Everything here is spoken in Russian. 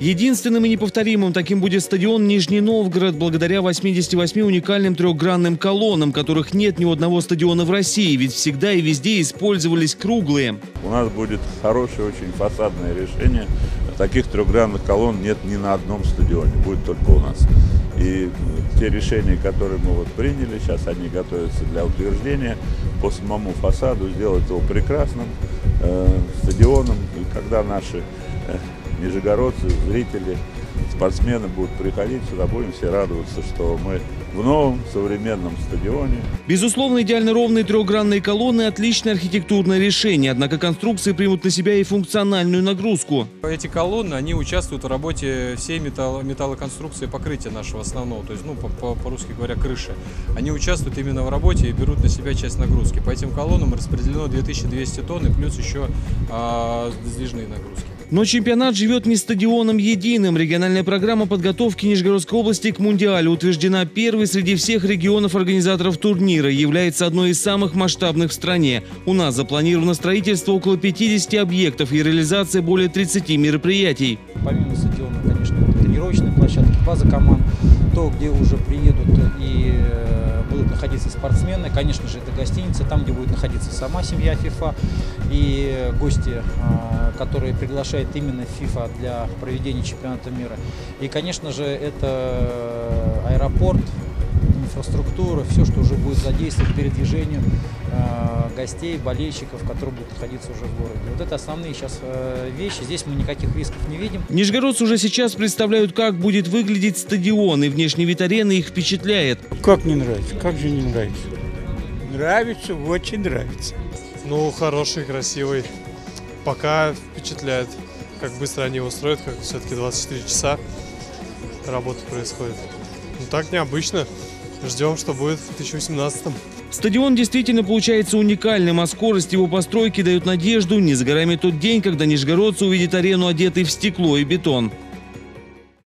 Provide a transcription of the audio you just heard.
Единственным и неповторимым таким будет стадион Нижний Новгород, благодаря 88 уникальным трехгранным колоннам, которых нет ни у одного стадиона в России, ведь всегда и везде использовались круглые. У нас будет хорошее очень фасадное решение. Таких трехгранных колонн нет ни на одном стадионе, будет только у нас. И те решения, которые мы вот приняли, сейчас они готовятся для утверждения по самому фасаду, сделать его прекрасным э, стадионом. И когда наши э, нижегородцы, зрители, спортсмены будут приходить сюда, будем все радоваться, что мы в новом современном стадионе. Безусловно, идеально ровные трехгранные колонны – отличное архитектурное решение, однако конструкции примут на себя и функциональную нагрузку. Эти колонны, они участвуют в работе всей металл, металлоконструкции покрытия нашего основного, то есть, ну, по-русски говоря, крыши. Они участвуют именно в работе и берут на себя часть нагрузки. По этим колоннам распределено 2200 тонн и плюс еще а, сдвижные нагрузки. Но чемпионат живет не стадионом единым. Региональная программа подготовки Нижегородской области к Мундиалю утверждена первой среди всех регионов-организаторов турнира. Является одной из самых масштабных в стране. У нас запланировано строительство около 50 объектов и реализация более 30 мероприятий. Помимо стадиона, конечно, тренировочные площадки, база команд, то, где уже приедут и э, будут находиться спортсмены. Конечно же, это гостиница, там, где будет находиться сама семья ФИФА и гости, э, которые приглашает именно ФИФА для проведения чемпионата мира. И, конечно же, это аэропорт, инфраструктура, все, что уже будет задействовать передвижению э, гостей, болельщиков, которые будут находиться уже в городе. Вот это основные сейчас э, вещи. Здесь мы никаких рисков не видим. Нижегородцы уже сейчас представляют, как будет выглядеть стадион, и внешний вид арены их впечатляет. Как не нравится? Как же не нравится? Нравится, очень нравится. Ну, хороший, красивый. Пока впечатляет, как быстро они его строят, как все-таки 24 часа работа происходит. Ну, так необычно. Ждем, что будет в 2018 -м. Стадион действительно получается уникальным, а скорость его постройки дает надежду. Не за горами тот день, когда нижегородцы увидят арену, одетой в стекло и бетон.